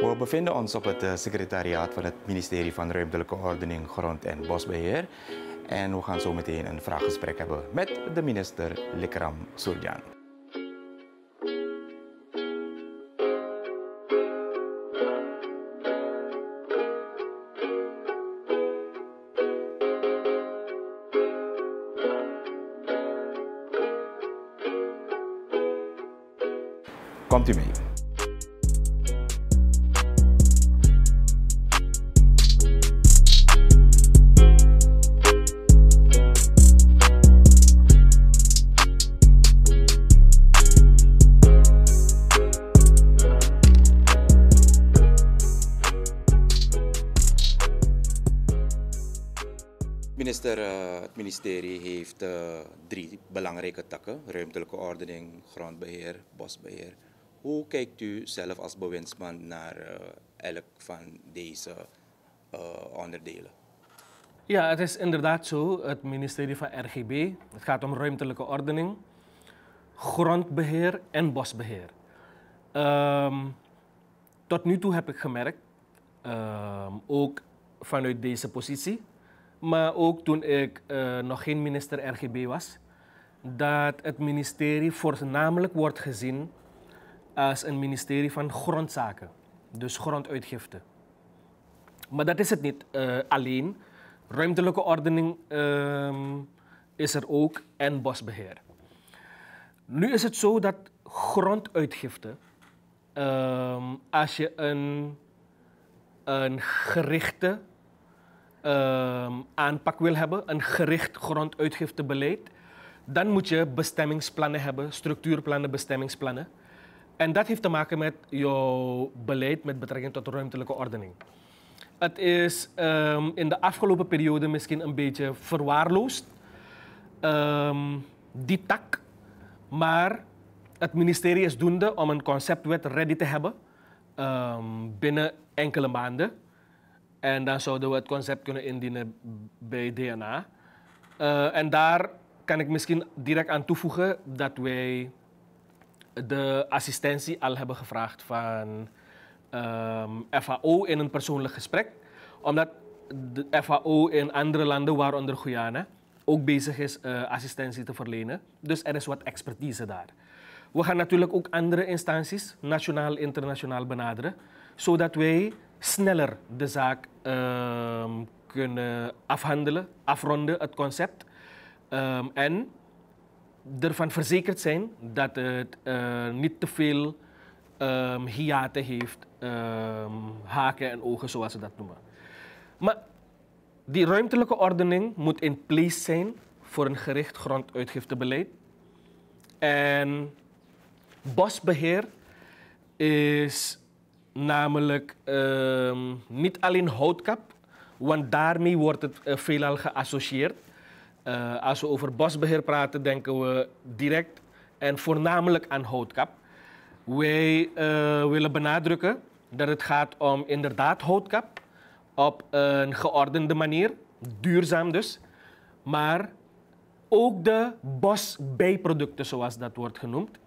We bevinden ons op het eh, secretariaat van het ministerie van Ruimtelijke Ordening, Grond en Bosbeheer. En we gaan zo meteen een vraaggesprek hebben met de minister Likram Surjan. Komt u mee. Eh, het ministerie heeft eh, drie belangrijke takken: ruimtelijke ordening, grondbeheer, bosbeheer. Hoe kijkt u zelf als bewindsman naar eh, elk van deze onderdelen? Ja, het is inderdaad zo. Het ministerie van RGB, het gaat om ruimtelijke ordening, grondbeheer en bosbeheer. Ehm, tot nu toe heb ik gemerkt, ehm, ook vanuit deze positie, maar ook toen ik uh, nog geen minister RGB was, dat het ministerie voornamelijk wordt gezien als een ministerie van grondzaken, dus gronduitgifte. Maar dat is het niet uh, alleen. Ruimtelijke ordening uh, is er ook en bosbeheer. Nu is het zo dat gronduitgifte, ehm, als je een, een gerichte uh, aanpak wil hebben, een gericht gronduitgiftebeleid, dan moet je bestemmingsplannen hebben, structuurplannen, bestemmingsplannen. En dat heeft te maken met jouw beleid met betrekking tot ruimtelijke ordening. Het is um, in de afgelopen periode misschien een beetje verwaarloosd, um, die tak. Maar het ministerie is doende om een conceptwet ready te hebben binnen enkele maanden. En dan zouden we het concept kunnen indienen bij DNA. Uh, en daar kan ik misschien direct aan toevoegen dat wij de assistentie al hebben gevraagd van um, FAO in een persoonlijk gesprek. Omdat de FAO in andere landen, waaronder Guyana, ook bezig is uh, assistentie te verlenen. Dus er is wat expertise daar. We gaan natuurlijk ook andere instanties, nationaal, internationaal benaderen, zodat wij sneller de zaak uh, kunnen afhandelen, afronden, het concept. Um, en ervan verzekerd zijn dat het uh, niet te veel um, hiaten heeft, haken en ogen zoals ze dat noemen. Maar die ruimtelijke ordening moet in place zijn voor een gericht gronduitgiftebeleid. En bosbeheer is namelijk uh, niet alleen houtkap, want daarmee wordt het uh, veelal geassocieerd. Uh, als we over bosbeheer praten, denken we direct en voornamelijk aan houtkap. Wij uh, willen benadrukken dat het gaat om inderdaad houtkap op een geordende manier, duurzaam dus, maar ook de bosbijproducten, zoals dat wordt genoemd.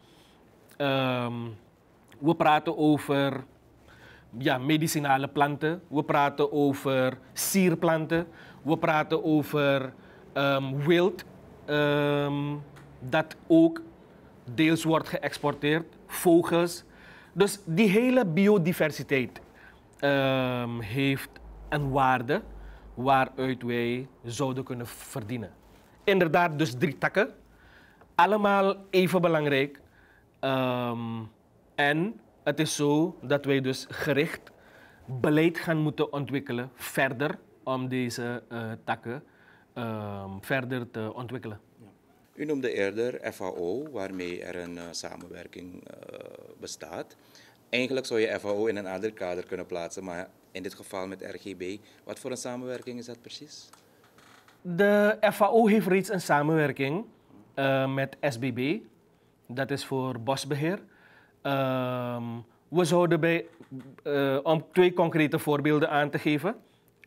Um, we praten over ja, medicinale planten, we praten over sierplanten, we praten over um, wild um, dat ook deels wordt geëxporteerd, vogels. Dus die hele biodiversiteit um, heeft een waarde waaruit wij zouden kunnen verdienen. Inderdaad, dus drie takken. Allemaal even belangrijk. en het is zo dat wij dus gericht beleid gaan moeten ontwikkelen verder om deze uh, takken um, verder te ontwikkelen. U noemde eerder FAO, waarmee er een uh, samenwerking uh, bestaat. Eigenlijk zou je FAO in een ander kader kunnen plaatsen, maar in dit geval met RGB. Wat voor een samenwerking is dat precies? De FAO heeft reeds een samenwerking met SBB, dat is voor bosbeheer. Um, we zouden bij, om twee concrete voorbeelden aan te geven,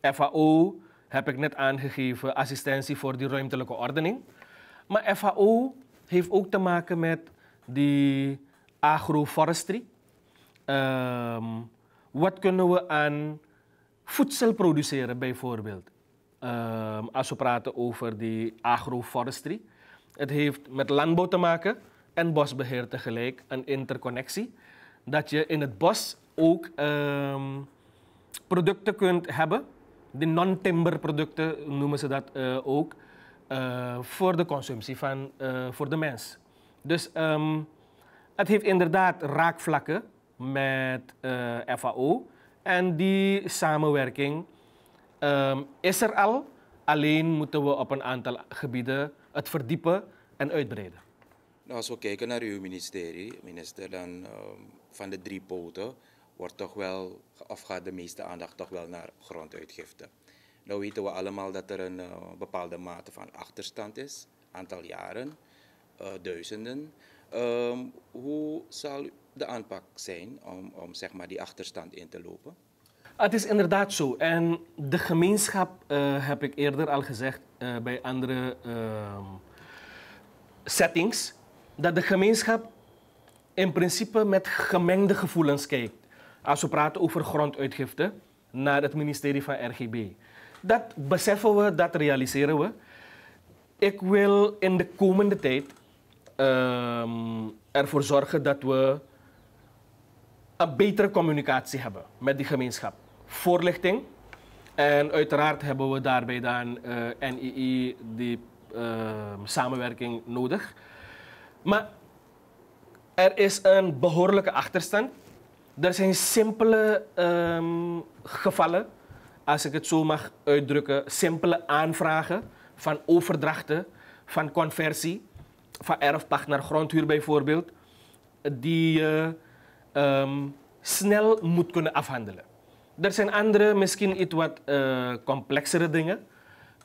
FAO heb ik net aangegeven, assistentie voor die ruimtelijke ordening. Maar FAO heeft ook te maken met die agroforestry. Um, wat kunnen we aan voedsel produceren bijvoorbeeld? Ehm, als we praten over die agroforestry. Het heeft met landbouw te maken en bosbeheer tegelijk, een interconnectie. Dat je in het bos ook ehm, producten kunt hebben, de non-timber producten noemen ze dat eh, ook, eh, voor de consumptie van eh, voor de mens. Dus ehm, het heeft inderdaad raakvlakken met FAO en die samenwerking ehm, is er al, alleen moeten we op een aantal gebieden het verdiepen en uitbreiden. Nou, als we kijken naar uw ministerie, minister, dan ehm, van de drie poten wordt toch wel, of gaat de meeste aandacht toch wel naar gronduitgifte. Nou weten we allemaal dat er een uh, bepaalde mate van achterstand is, aantal jaren, uh, duizenden. Um, hoe zal de aanpak zijn om, om zeg maar, die achterstand in te lopen? Het is inderdaad zo. En de gemeenschap, uh, heb ik eerder al gezegd bij andere ehm, settings, dat de gemeenschap in principe met gemengde gevoelens kijkt. Als we praten over gronduitgifte naar het ministerie van RGB. Dat beseffen we, dat realiseren we. Ik wil in de komende tijd um, ervoor zorgen dat we een betere communicatie hebben met die gemeenschap. Voorlichting. En uiteraard hebben we daarbij dan uh, eh, NII die uh, samenwerking nodig. Maar er is een behoorlijke achterstand. Er zijn simpele um, gevallen, als ik het zo mag uitdrukken, simpele aanvragen van overdrachten, van conversie, van erfpacht naar grondhuur bijvoorbeeld, die je um, snel moet kunnen afhandelen. Er zijn andere, misschien iets wat uh, complexere dingen,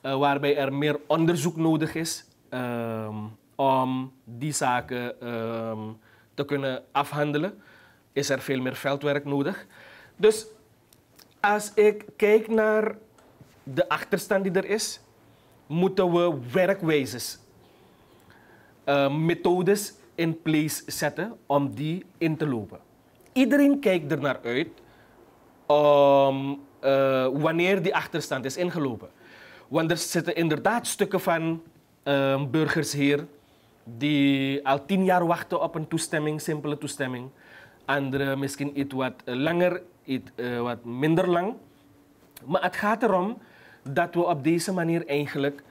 uh, waarbij er meer onderzoek nodig is um, om die zaken um, te kunnen afhandelen, is er veel meer veldwerk nodig. Dus als ik kijk naar de achterstand die er is, moeten we werkwijzes, uh, methodes in place zetten om die in te lopen. Iedereen kijkt er naar uit uh, wanneer die achterstand is ingelopen. Want er zitten inderdaad stukken van uh, burgers hier die al tien jaar wachten op een toestemming, simpele toestemming. Anderen misschien iets wat langer, iets uh, wat minder lang. Maar het gaat erom dat we op deze manier eigenlijk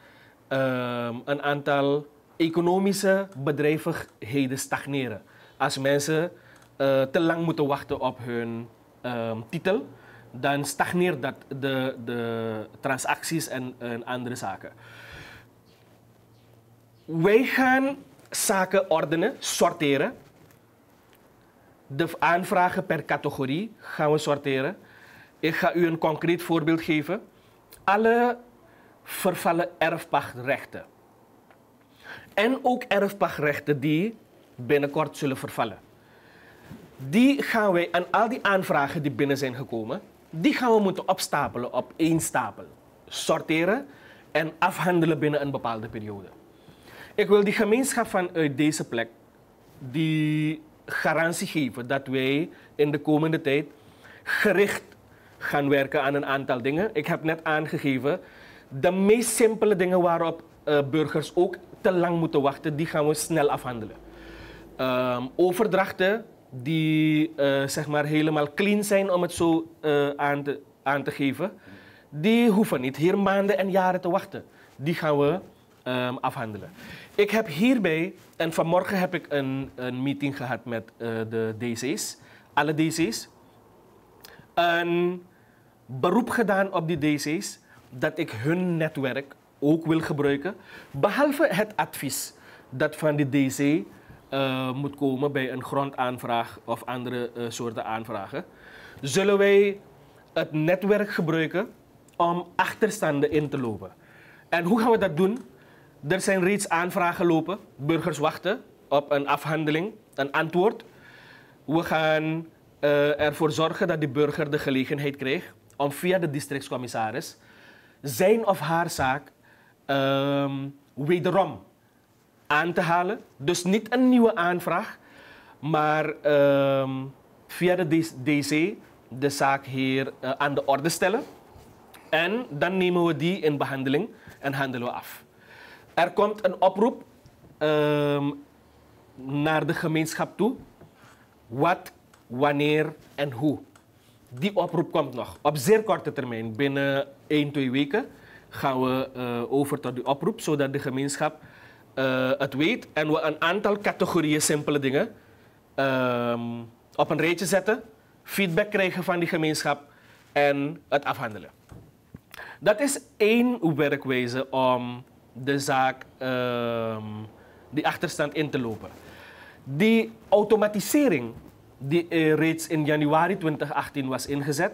uh, een aantal economische bedrijvigheden stagneren. Als mensen uh, te lang moeten wachten op hun uh, titel, dan stagneert dat de, de transacties en, en andere zaken. Wij gaan zaken ordenen, sorteren. De aanvragen per categorie gaan we sorteren. Ik ga u een concreet voorbeeld geven. Alle vervallen erfpachtrechten. En ook erfpachtrechten die binnenkort zullen vervallen. Die gaan wij, en al die aanvragen die binnen zijn gekomen, die gaan we moeten opstapelen op één stapel. Sorteren en afhandelen binnen een bepaalde periode. Ik wil die gemeenschap vanuit deze plek die garantie geven dat wij in de komende tijd gericht gaan werken aan een aantal dingen. Ik heb net aangegeven, de meest simpele dingen waarop uh, burgers ook te lang moeten wachten, die gaan we snel afhandelen. Um, overdrachten die uh, zeg maar helemaal clean zijn, om het zo uh, aan, te, aan te geven, die hoeven niet hier maanden en jaren te wachten. Die gaan we um, afhandelen. Ik heb hierbij, en vanmorgen heb ik een, een meeting gehad met uh, de DC's, alle DC's, een beroep gedaan op die DC's dat ik hun netwerk ook wil gebruiken, behalve het advies dat van de DC uh, moet komen bij een grondaanvraag of andere uh, soorten aanvragen, zullen wij het netwerk gebruiken om achterstanden in te lopen. En hoe gaan we dat doen? Er zijn reeds aanvragen lopen. Burgers wachten op een afhandeling, een antwoord. We gaan uh, ervoor zorgen dat de burger de gelegenheid krijgt om via de districtscommissaris zijn of haar zaak um, wederom aan te halen. Dus niet een nieuwe aanvraag, maar um, via de DC de zaak hier eh, aan de orde stellen. En dan nemen we die in behandeling en handelen we af. Er komt een oproep ehm, naar de gemeenschap toe. Wat, wanneer en hoe. Die oproep komt nog. Op zeer korte termijn, binnen 1, 2 weken, gaan we eh, over tot die oproep, zodat de gemeenschap eh, het weet en we een aantal categorieën simpele dingen ehm, op een rijtje zetten, feedback krijgen van die gemeenschap en het afhandelen. Dat is één werkwijze om de zaak, ehm, die achterstand in te lopen. Die automatisering die eh, reeds in januari 2018 was ingezet,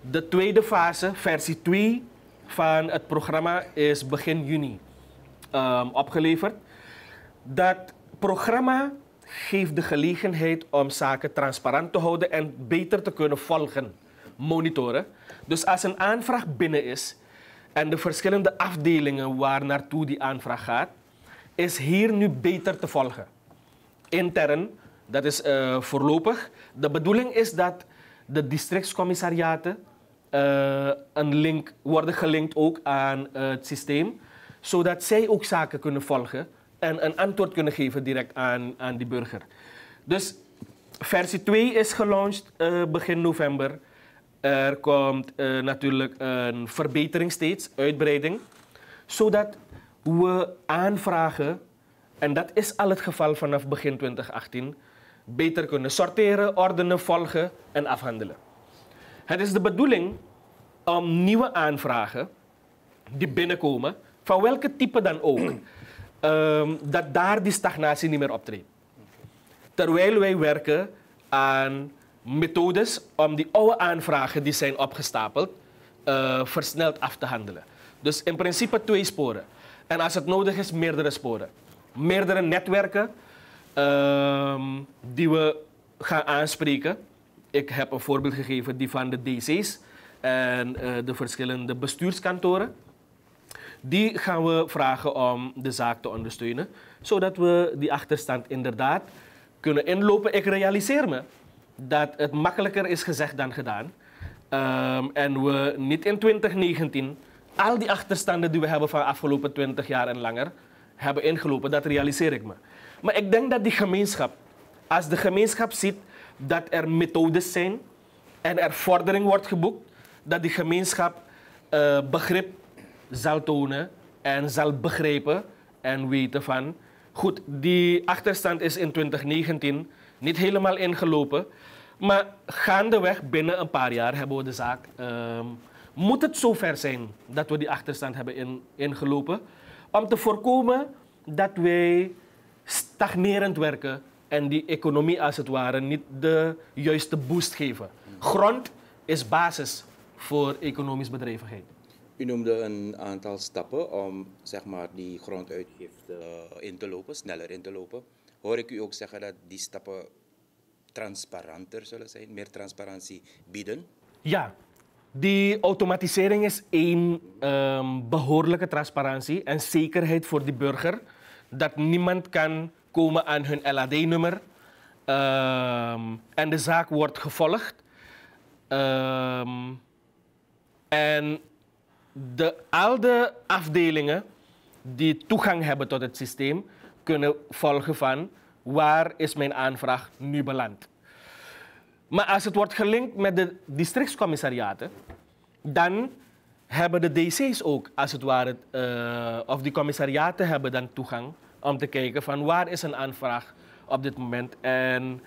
de tweede fase, versie 2 van het programma, is begin juni ehm, opgeleverd. Dat programma geeft de gelegenheid om zaken transparant te houden en beter te kunnen volgen, monitoren. Dus als een aanvraag binnen is en de verschillende afdelingen waar naartoe die aanvraag gaat, is hier nu beter te volgen. Intern, dat is uh, voorlopig. De bedoeling is dat de districtscommissariaten uh, een link, worden gelinkt ook aan uh, het systeem, zodat zij ook zaken kunnen volgen en een antwoord kunnen geven direct aan, aan die burger. Dus versie 2 is gelaunched begin november. Er komt uh, natuurlijk een verbetering steeds, uitbreiding, zodat we aanvragen, en dat is al het geval vanaf begin 2018, beter kunnen sorteren, ordenen, volgen en afhandelen. Het is de bedoeling om nieuwe aanvragen die binnenkomen, van welke type dan ook, um, dat daar die stagnatie niet meer optreedt. Terwijl wij werken aan methodes om die oude aanvragen die zijn opgestapeld uh, versneld af te handelen. Dus in principe twee sporen. En als het nodig is, meerdere sporen. Meerdere netwerken uh, die we gaan aanspreken. Ik heb een voorbeeld gegeven, die van de DC's en uh, de verschillende bestuurskantoren. Die gaan we vragen om de zaak te ondersteunen, zodat we die achterstand inderdaad kunnen inlopen. Ik realiseer me dat het makkelijker is gezegd dan gedaan. Um, en we niet in 2019 al die achterstanden die we hebben van de afgelopen 20 jaar en langer hebben ingelopen. Dat realiseer ik me. Maar ik denk dat die gemeenschap, als de gemeenschap ziet dat er methodes zijn en er vordering wordt geboekt, dat die gemeenschap uh, begrip zal tonen en zal begrijpen en weten van, goed, die achterstand is in 2019 niet helemaal ingelopen. Maar gaandeweg, binnen een paar jaar, hebben we de zaak. Uh, moet het zover zijn dat we die achterstand hebben in, ingelopen. Om te voorkomen dat wij stagnerend werken en die economie als het ware niet de juiste boost geven. Grond is basis voor economisch bedrijvigheid. U noemde een aantal stappen om zeg maar, die gronduitgifte uh, in te lopen, sneller in te lopen. Hoor ik u ook zeggen dat die stappen transparanter zullen zijn, meer transparantie bieden? Ja, die automatisering is één um, behoorlijke transparantie en zekerheid voor die burger. Dat niemand kan komen aan hun LAD-nummer um, en de zaak wordt gevolgd. Um, en de, al de afdelingen die toegang hebben tot het systeem kunnen volgen van waar is mijn aanvraag nu beland. Maar als het wordt gelinkt met de districtscommissariaten, dan hebben de DC's ook, als het ware, uh, of die commissariaten hebben dan toegang om te kijken van waar is een aanvraag op dit moment en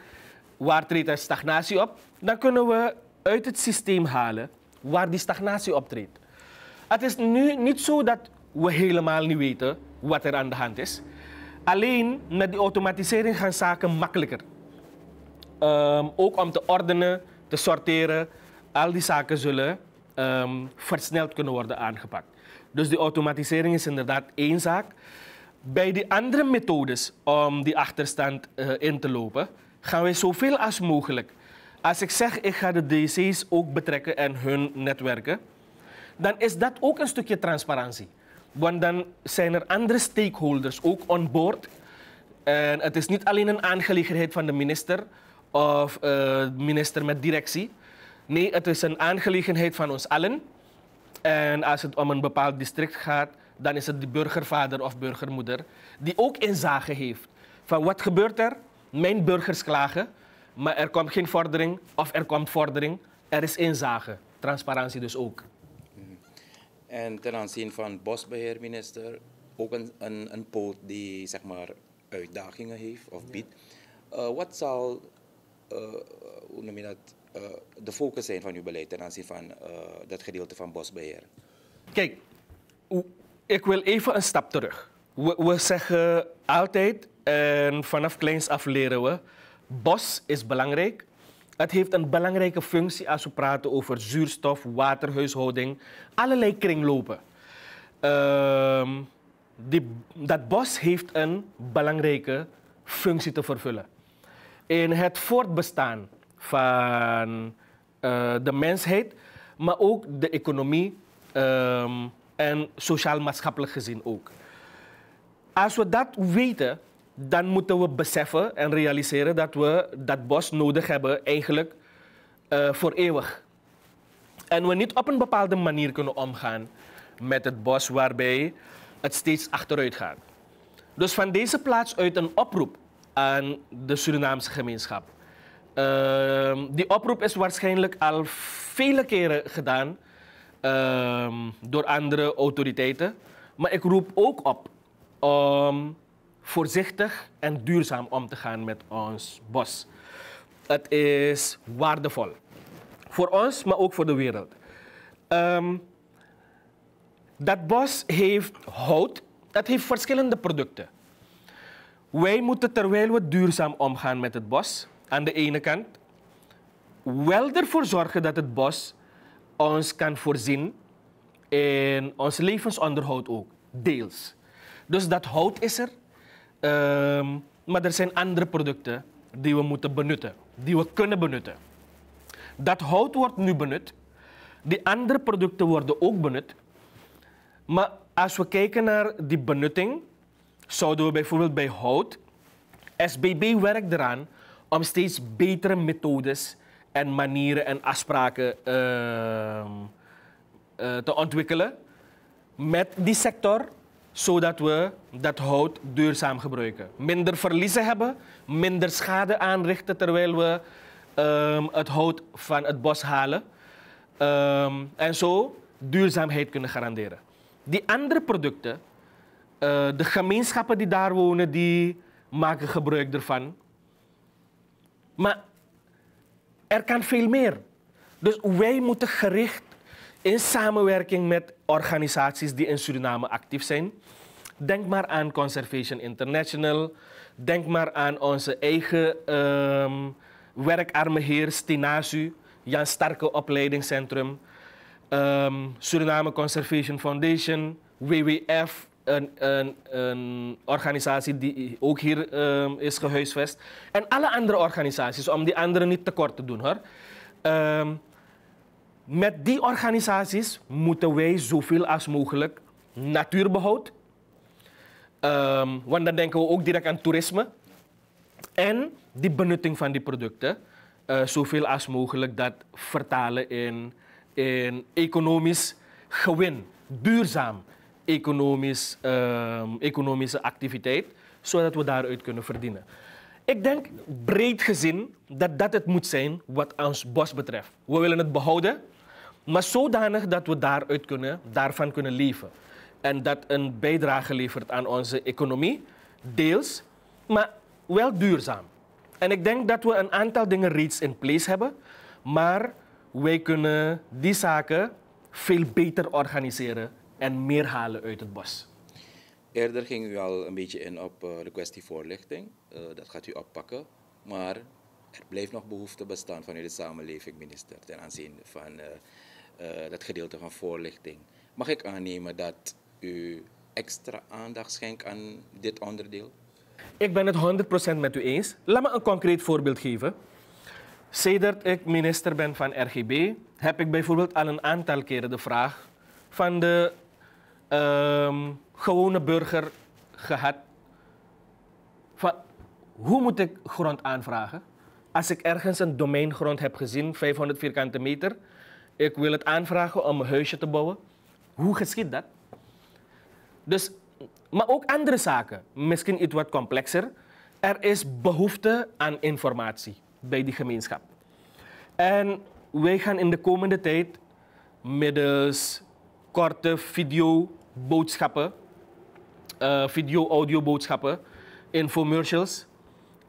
waar treedt er stagnatie op. Dan kunnen we uit het systeem halen waar die stagnatie optreedt. Het is nu niet zo dat we helemaal niet weten wat er aan de hand is. Alleen met die automatisering gaan zaken makkelijker. Um, ook om te ordenen, te sorteren, al die zaken zullen um, versneld kunnen worden aangepakt. Dus die automatisering is inderdaad één zaak. Bij die andere methodes om die achterstand uh, in te lopen, gaan wij zoveel als mogelijk. Als ik zeg, ik ga de DC's ook betrekken en hun netwerken, dan is dat ook een stukje transparantie. Want dan zijn er andere stakeholders ook on board. En het is niet alleen een aangelegenheid van de minister of uh, minister met directie. Nee, het is een aangelegenheid van ons allen. En als het om een bepaald district gaat, dan is het de burgervader of burgermoeder die ook inzage heeft van wat gebeurt er. Mijn burgers klagen, maar er komt geen vordering of er komt vordering. Er is inzage, transparantie dus ook. En ten aanzien van bosbeheerminister, ook een, een, een poot die zeg maar uitdagingen heeft of biedt. Uh, wat zal, uh, hoe noem je dat, uh, de focus zijn van uw beleid ten aanzien van dat gedeelte van bosbeheer? Kijk, ik wil even een stap terug. We, we zeggen altijd, en vanaf kleins af leren we, bos is belangrijk. Het heeft een belangrijke functie als we praten over zuurstof, waterhuishouding, allerlei kringlopen. Uh, die, dat bos heeft een belangrijke functie te vervullen. In het voortbestaan van uh, de mensheid, maar ook de economie um, en sociaal-maatschappelijk gezien ook. Als we dat weten, dan moeten we beseffen en realiseren dat we dat bos nodig hebben eigenlijk uh, voor eeuwig. En we niet op een bepaalde manier kunnen omgaan met het bos waarbij het steeds achteruit gaat. Dus van deze plaats uit een oproep aan de Surinaamse gemeenschap. Uh, die oproep is waarschijnlijk al vele keren gedaan uh, door andere autoriteiten. Maar ik roep ook op om voorzichtig en duurzaam om te gaan met ons bos. Het is waardevol. Voor ons, maar ook voor de wereld. Um, dat bos heeft hout, dat heeft verschillende producten. Wij moeten terwijl we duurzaam omgaan met het bos, aan de ene kant, wel ervoor zorgen dat het bos ons kan voorzien in ons levensonderhoud ook, deels. Dus dat hout is er, um, maar er zijn andere producten die we moeten benutten, die we kunnen benutten. Dat hout wordt nu benut, die andere producten worden ook benut, maar als we kijken naar die benutting, zouden we bijvoorbeeld bij hout, SBB werkt eraan om steeds betere methodes en manieren en afspraken uh, uh, te ontwikkelen met die sector, zodat we dat hout duurzaam gebruiken. Minder verliezen hebben, minder schade aanrichten terwijl we um, het hout van het bos halen. Um, en zo duurzaamheid kunnen garanderen. Die andere producten, uh, de gemeenschappen die daar wonen, die maken gebruik ervan. Maar er kan veel meer. Dus wij moeten gericht in samenwerking met organisaties die in Suriname actief zijn. Denk maar aan Conservation International. Denk maar aan onze eigen um, werkarme heer Stinasu, Jan Starke Opleidingscentrum um, Suriname Conservation Foundation, WWF, een, een, een organisatie die ook hier um, is gehuisvest. En alle andere organisaties, om die anderen niet tekort te doen hoor. Met die organisaties moeten wij zoveel als mogelijk natuurbehoud. Um, want dan denken we ook direct aan toerisme. En die benutting van die producten. Uh, zoveel als mogelijk dat vertalen in in economisch gewin, duurzaam economisch, uh, economische activiteit, zodat we daaruit kunnen verdienen. Ik denk breed gezien dat dat het moet zijn wat ons bos betreft. We willen het behouden, maar zodanig dat we daaruit kunnen, daarvan kunnen leven. En dat een bijdrage levert aan onze economie, deels, maar wel duurzaam. En ik denk dat we een aantal dingen reeds in place hebben, maar wij kunnen die zaken veel beter organiseren en meer halen uit het bos. Eerder ging u al een beetje in op uh, de kwestie voorlichting. Uh, dat gaat u oppakken. Maar er blijft nog behoefte bestaan vanuit de samenleving, minister, ten aanzien van uh, dat gedeelte van voorlichting. Mag ik aannemen dat u extra aandacht schenkt aan dit onderdeel? Ik ben het 100% met u eens. Laat me een concreet voorbeeld geven. Sedert ik minister ben van RGB, heb ik bijvoorbeeld al een aantal keren de vraag van de um, gewone burger gehad: van, hoe moet ik grond aanvragen? als ik ergens een domeingrond heb gezien, 500 vierkante meter, ik wil het aanvragen om een huisje te bouwen. Hoe geschiet dat? Dus, maar ook andere zaken, misschien iets wat complexer. Er is behoefte aan informatie bij die gemeenschap. En wij gaan in de komende tijd middels korte video-boodschappen, uh, video-audio-boodschappen, infomercials,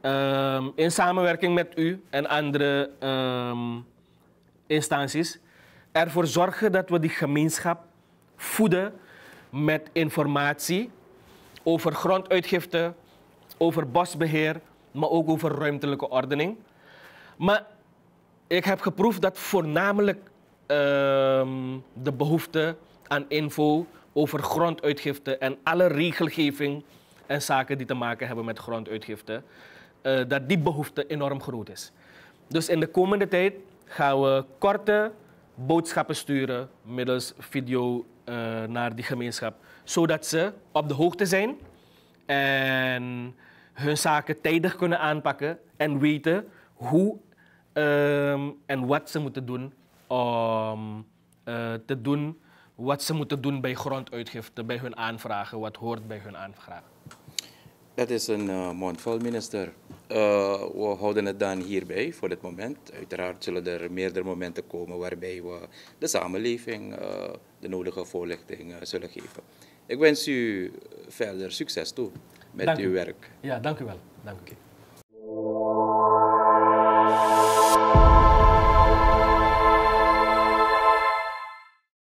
um, in samenwerking met u en andere um, instanties, ervoor zorgen dat we die gemeenschap voeden met informatie over gronduitgifte, over bosbeheer, maar ook over ruimtelijke ordening. Maar ik heb geproefd dat voornamelijk uh, de behoefte aan info over gronduitgifte en alle regelgeving en zaken die te maken hebben met gronduitgifte, uh, dat die behoefte enorm groot is. Dus in de komende tijd gaan we korte boodschappen sturen middels video uh, naar die gemeenschap, zodat ze op de hoogte zijn en hun zaken tijdig kunnen aanpakken en weten hoe um, en wat ze moeten doen om uh, te doen wat ze moeten doen bij gronduitgifte, bij hun aanvragen, wat hoort bij hun aanvragen. Dat is een uh, mondvol, minister. Uh, we houden het dan hierbij voor dit moment. Uiteraard zullen er meerdere momenten komen waarbij we de samenleving uh, de nodige voorlichting zullen geven. Ik wens u verder succes toe met dank uw u. werk. Ja, dank u wel. Dank u.